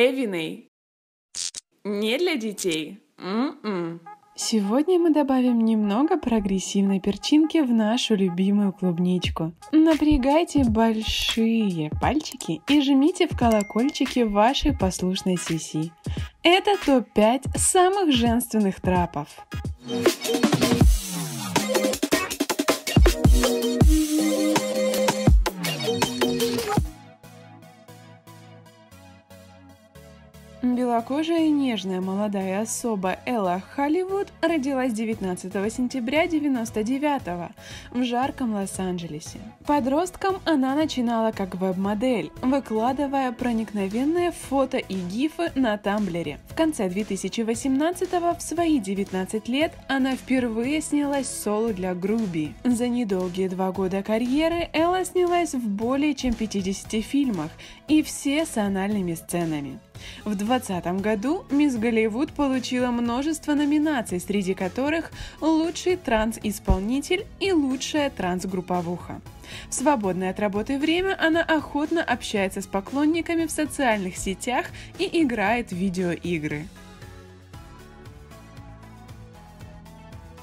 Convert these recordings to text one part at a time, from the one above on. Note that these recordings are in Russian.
Эвиной. Не для детей. М-м. Сегодня мы добавим немного прогрессивной перчинки в нашу любимую клубничку. Напрягайте большие пальчики и жмите в колокольчики вашей послушной Сиси. Это топ-5 самых женственных трапов. Белокожая и нежная молодая особа Элла Холливуд родилась 19 сентября 1999 в жарком Лос-Анджелесе. Подростком она начинала как веб-модель, выкладывая проникновенные фото и гифы на Тамблере. В конце 2018 в свои 19 лет она впервые снялась соло для Груби. За недолгие два года карьеры Элла снялась в более чем 50 фильмах и все с анальными сценами. В 2020 году «Мисс Голливуд» получила множество номинаций, среди которых «Лучший транс-исполнитель» и «Лучшая транс-групповуха». В свободное от работы время она охотно общается с поклонниками в социальных сетях и играет в видеоигры.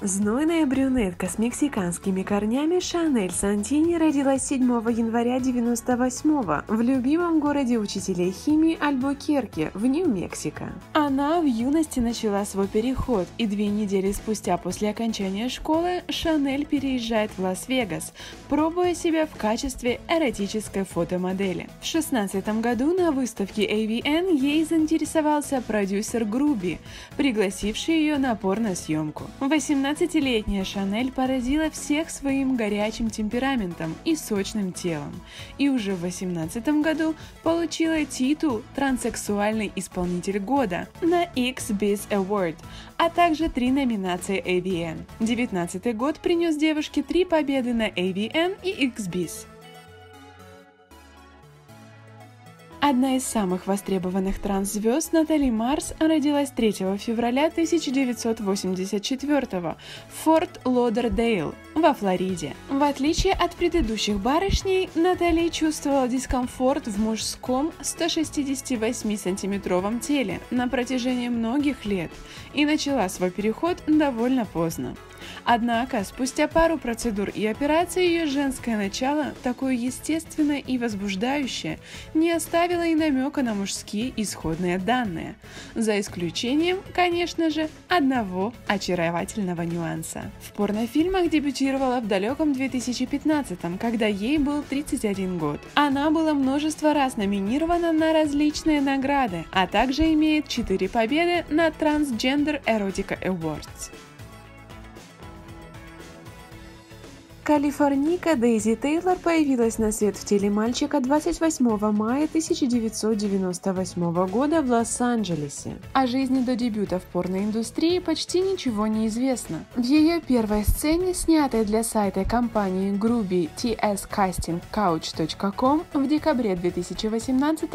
Знойная брюнетка с мексиканскими корнями Шанель Сантини родилась 7 января 98 в любимом городе учителей химии Альбукерке в Нью-Мексико. Она в юности начала свой переход, и две недели спустя после окончания школы Шанель переезжает в Лас-Вегас, пробуя себя в качестве эротической фотомодели. В 16 году на выставке AVN ей заинтересовался продюсер Груби, пригласивший ее на порносъемку. 18 17-летняя Шанель поразила всех своим горячим темпераментом и сочным телом, и уже в 18 году получила титул «Транссексуальный исполнитель года» на X-Biz Award, а также три номинации AVN. 19 год принес девушке три победы на AVN и X-Biz. Одна из самых востребованных транс-звезд Натали Марс родилась 3 февраля 1984 в Форт Лодердейл во Флориде. В отличие от предыдущих барышней, Натали чувствовала дискомфорт в мужском 168-сантиметровом теле на протяжении многих лет и начала свой переход довольно поздно. Однако, спустя пару процедур и операций ее женское начало, такое естественное и возбуждающее, не оставило и намека на мужские исходные данные. За исключением, конечно же, одного очаровательного нюанса. В порнофильмах дебютировала в далеком 2015 когда ей был 31 год. Она была множество раз номинирована на различные награды, а также имеет 4 победы на Transgender Erotica Awards. Калифорника Дейзи Тейлор появилась на свет в теле мальчика 28 мая 1998 года в Лос-Анджелесе. О жизни до дебюта в порноиндустрии почти ничего не известно. В ее первой сцене, снятой для сайта компании Groovy tscastingcouch.com в декабре 2018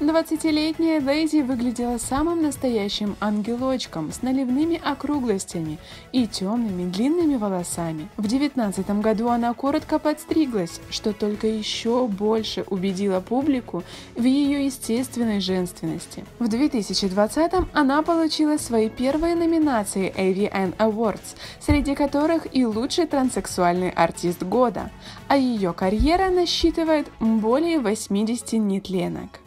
20-летняя Дейзи выглядела самым настоящим ангелочком с наливными округлостями и темными длинными волосами. В 19 году году она коротко подстриглась, что только еще больше убедило публику в ее естественной женственности. В 2020 она получила свои первые номинации AVN Awards, среди которых и лучший транссексуальный артист года, а ее карьера насчитывает более 80 нетленок.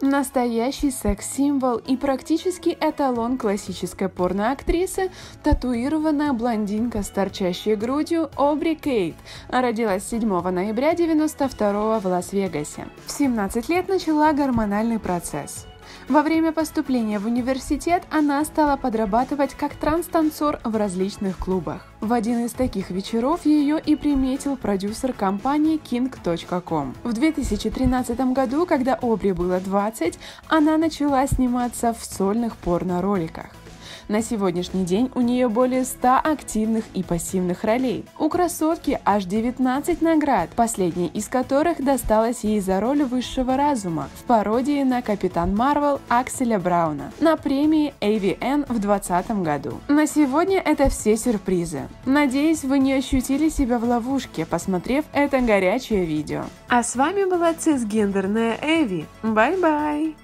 Настоящий секс-символ и практически эталон классической порноактрисы – татуированная блондинка с торчащей грудью Обри Кейт, родилась 7 ноября 1992 в Лас-Вегасе. В 17 лет начала гормональный процесс. Во время поступления в университет она стала подрабатывать как транс-танцор в различных клубах. В один из таких вечеров ее и приметил продюсер компании King.com. В 2013 году, когда Обри было 20, она начала сниматься в сольных порно-роликах. На сегодняшний день у нее более 100 активных и пассивных ролей. У красотки аж 19 наград, последняя из которых досталась ей за роль высшего разума в пародии на Капитан Марвел Акселя Брауна на премии AVN в 2020 году. На сегодня это все сюрпризы. Надеюсь, вы не ощутили себя в ловушке, посмотрев это горячее видео. А с вами была цисгендерная Эви. Bye-bye!